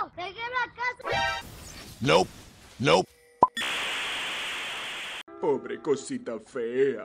¡No! ¡Dejé la casa! Nope. Nope. Pobre cosita fea.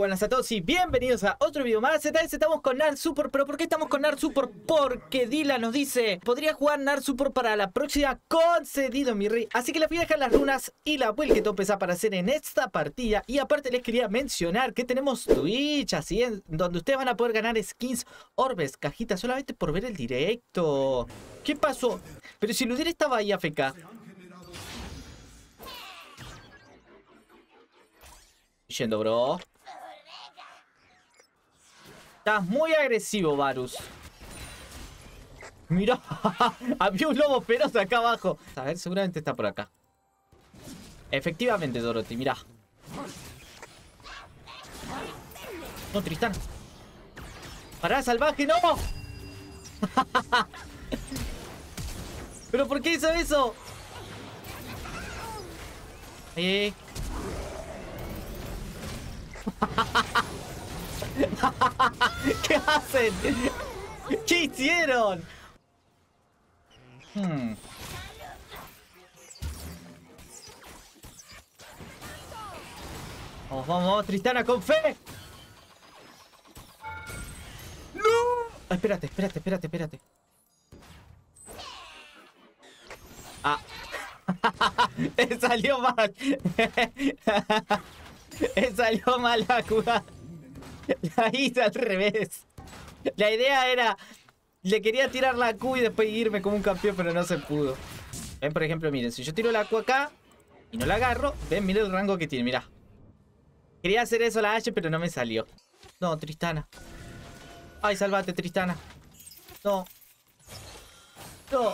Buenas a todos y bienvenidos a otro video más. Esta vez estamos con Nar Super, pero ¿por qué estamos con Nar Super? Porque Dylan nos dice, podría jugar Nar Super para la próxima concedido mi rey. Así que les voy a dejar las runas y la build que tope para hacer en esta partida. Y aparte les quería mencionar que tenemos Twitch, así en donde ustedes van a poder ganar skins, orbes, cajitas, solamente por ver el directo. ¿Qué pasó? Pero si Ludir estaba ahí AFK. Yendo, bro. Estás muy agresivo, Varus. Mira, había un lobo feroz acá abajo. A ver, seguramente está por acá. Efectivamente, Dorothy, mira. No, Tristán. ¡Pará, salvaje! ¡No! ¿Pero por qué hizo eso? Eh. ¿Qué hacen? ¿Qué hicieron? Hmm. Vamos, vamos, Tristana, con fe. ¡No! Ah, espérate, espérate, espérate, espérate. Ah. salió mal. salió mal la jugada. La hice al revés. La idea era... Le quería tirar la Q y después irme como un campeón, pero no se pudo. Ven, por ejemplo, miren. Si yo tiro la Q acá y no la agarro, ven, miren el rango que tiene, mirá. Quería hacer eso la H, pero no me salió. No, Tristana. Ay, salvate, Tristana. No. No.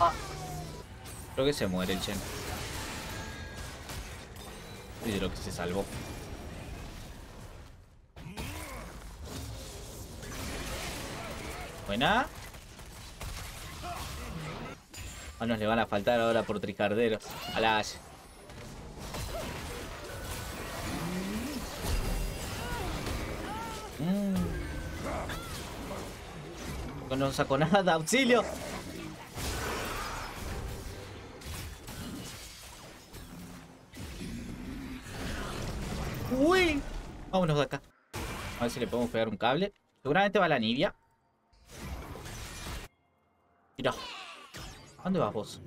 Ah. Creo que se muere el Chen. Y de que se salvó. Buena. Ah, nos le van a faltar ahora por tricarderos. A la Ash. Mm. No saco nada, auxilio. Uy. Vámonos de acá. A ver si le podemos pegar un cable. Seguramente va la Nibia. Mira. ¿A dónde vas vos?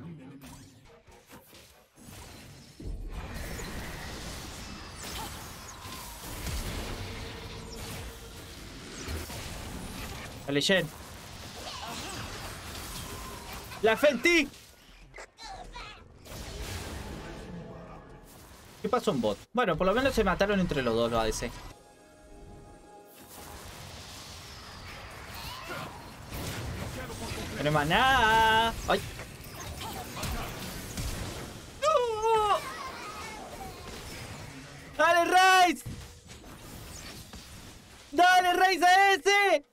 Dale, Shen. ¡La fe ¿Qué pasó en bot? Bueno, por lo menos se mataron entre los dos los ADC. ¡No maná! ¡Ay! ¡No! ¡Dale, Rice! ¡Dale, Rice a ese!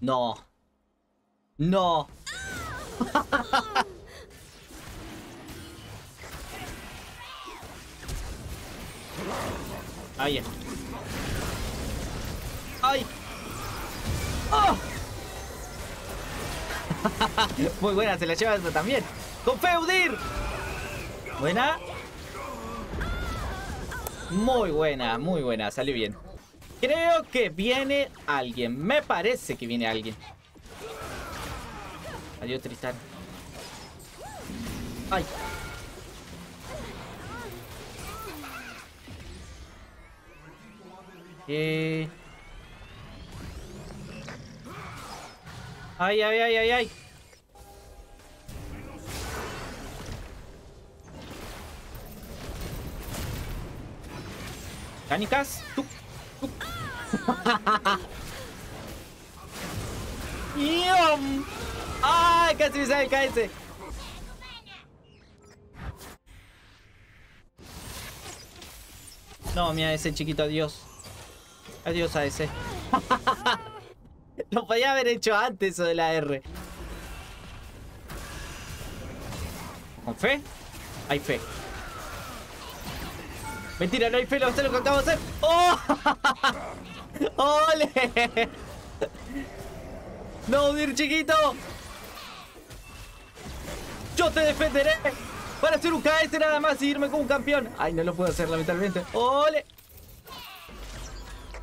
No. No. Ahí. ¡Ay! ¡Oh! Muy buena, se la lleva eso también. ¡Con Feudir! Buena. Muy buena, muy buena, salió bien. Creo que viene alguien. Me parece que viene alguien. Adiós, Tristán. Ay. Eh... Ay, ay, ay, ay, ay. Canicas. Tuc, tuc. ¡Yum! ¡Ay! Casi me sale KS. No, mira ese chiquito, adiós. Adiós a ese. Lo podía haber hecho antes eso de la R. ¿Con fe? Hay fe. Mentira, no hay fe, lo sé lo de hacer. ¡Oh! ¡Ole! ¡No, Dir chiquito! ¡Yo te defenderé! Para hacer un KS nada más y irme como un campeón. Ay, no lo puedo hacer, lamentablemente. ¡Ole!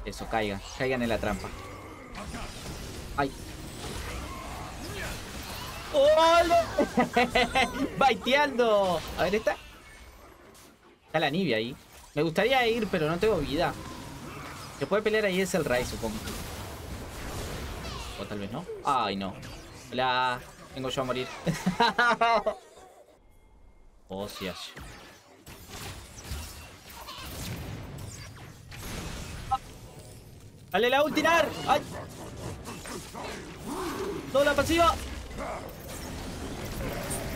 Eso, caigan. Caigan en la trampa. ¡Ay! ¡Ole! ¡Baiteando! A ver, ¿está? Está la Nibia ahí. Me gustaría ir, pero no tengo vida. Se puede pelear ahí es el Rai, supongo. O tal vez no. Ay, no. Hola. Vengo yo a morir. oh, sí, así. ¡Dale la ultinar! ¡Ay! ¡No, la pasiva!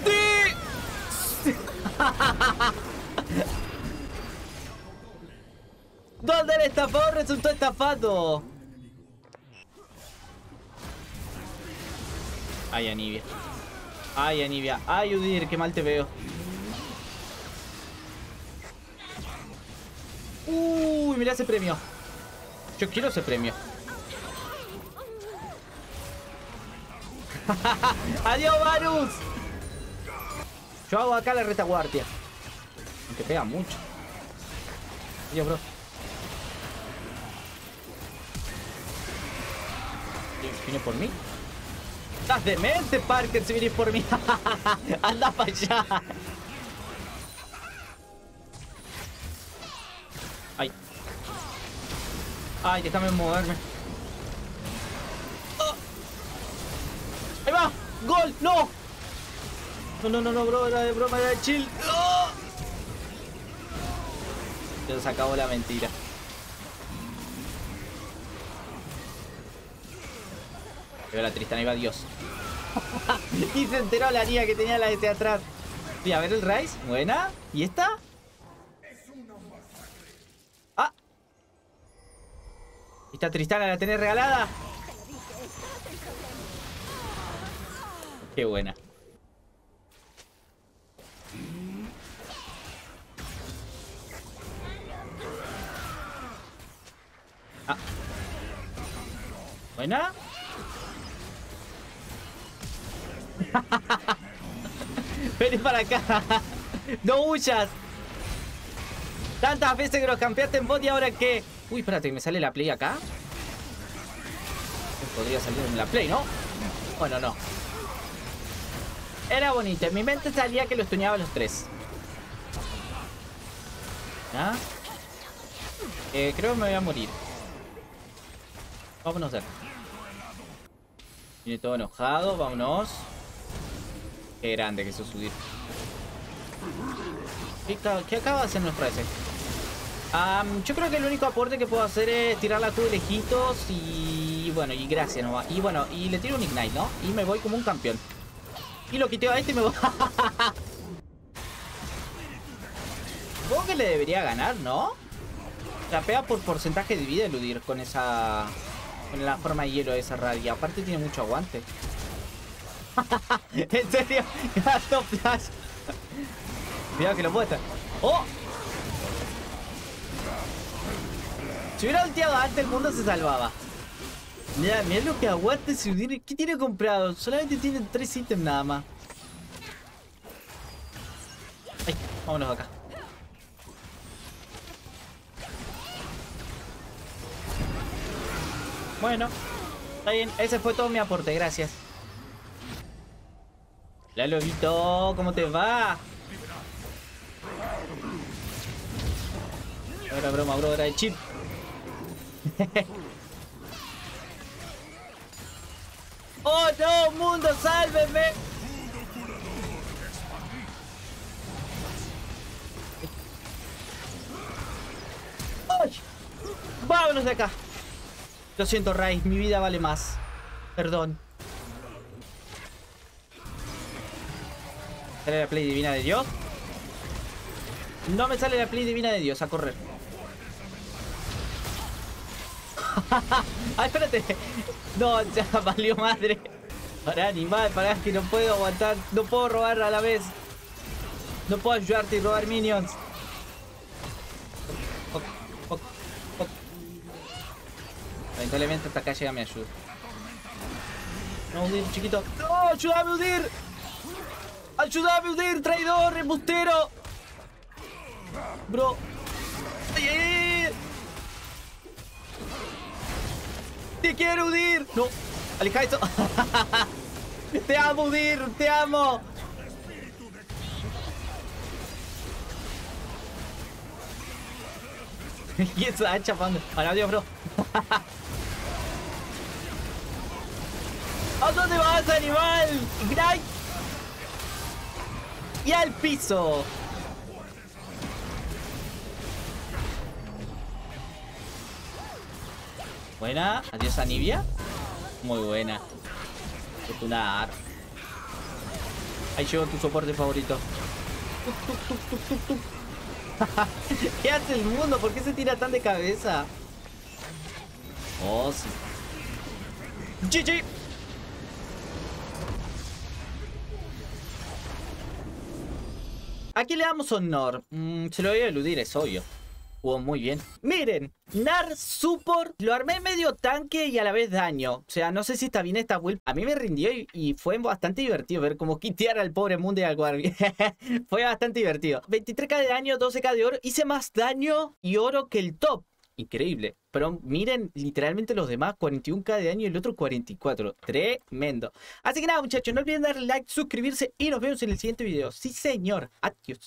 ¡Sí! ¿Dónde el estafador resultó estafado? Ay, Anivia. Ay, Anivia. Ay, Udir, qué mal te veo. Uy, mira ese premio. Yo quiero ese premio. ¡Adiós, Varus! Yo hago acá la retaguardia. Aunque pega mucho. Adiós, bro. ¿Viene por mí? ¡Estás demente, Parker, si vienes por mí! ¡Anda para allá! ¡Ay! ¡Ay, déjame moverme! ¡Ahí va! ¡Gol! ¡No! No, no, no, no, bro, era de broma, era de chill. ¡Oh! Se nos acabó la mentira. Veo la Tristana iba Dios. y se enteró la niña que tenía la de atrás. Y a ver el Rice. Buena. ¿Y esta? Ah. Esta Tristana la tenés regalada. Qué buena. Ah. Buena. Vení para acá. No huyas. Tantas veces que los campeaste en bot y ahora qué. Uy, espérate, ¿me sale la play acá? Podría salir en la play, ¿no? Bueno, no. Era bonito. En mi mente salía que los tuñaba los tres. ¿Ah? Eh, creo que me voy a morir. Vámonos a ver. Viene todo enojado, vámonos. Qué grande que eso subir. ¿Qué, ¿Qué, acaba de hacer nuestra ese? Yo creo que el único aporte que puedo hacer es tirar la de lejitos y... Bueno, y gracias, ¿no? Y bueno, y le tiro un Ignite, ¿no? Y me voy como un campeón. Y lo quiteo a este y me voy... Supongo que le debería ganar, ¿no? Trapea por porcentaje de vida eludir con esa... Con la forma de hielo de esa radia. Aparte tiene mucho aguante. en serio, gasto flash. Cuidado que lo muestra. ¡Oh! Si hubiera ulteado antes, el mundo se salvaba. Mira, mira lo que aguanta ese Udir. ¿Qué tiene comprado? Solamente tiene tres ítems nada más. Ay, vámonos acá. Bueno, está bien. Ese fue todo mi aporte, gracias. La lobito, ¿cómo te va? Ahora broma, bro, era el chip. ¡Oh no! ¡Mundo, sálveme! ¡Ay! ¡Vámonos de acá! Lo siento, Ray, mi vida vale más. Perdón. ¿Sale la play divina de Dios? No me sale la play divina de Dios, a correr. ah, espérate. No, ya valió madre. Pará, animal, pará, que no puedo aguantar. No puedo robar a la vez. No puedo ayudarte y robar minions. Ok, ok, ok. Lamentablemente hasta acá llega mi ayuda. No, Udir, chiquito. ¡No! ¡Ayúdame, Udir! ¡Ayúdame, Udir, traidor, embustero! Bro. ¡Ay, ay! ¡Te quiero, Udir! No, aleja eso. ¡Te amo, Udir! ¡Te amo! ¿Quién está chapando? Ahora, adiós, bro. ¿A dónde vas, animal? ¡Gray! Y al piso. Buena. Adiós, Anivia. Muy buena. Fortunar. Ahí llegó tu soporte favorito. ¿Qué hace el mundo? ¿Por qué se tira tan de cabeza? Oh, sí. GG. Aquí le damos honor. Mm, se lo voy a eludir, es obvio. Jugó muy bien. Miren, Nar Support lo armé medio tanque y a la vez daño. O sea, no sé si está bien esta build. A mí me rindió y, fue bastante divertido ver cómo quitear al pobre mundo y al fue bastante divertido. 23k de daño, 12k de oro. Hice más daño y oro que el top. Increíble. Pero miren, literalmente los demás, 41k de daño y el otro 44. Tremendo. Así que nada, muchachos, no olviden darle like, suscribirse y nos vemos en el siguiente video. Sí, señor. Adiós.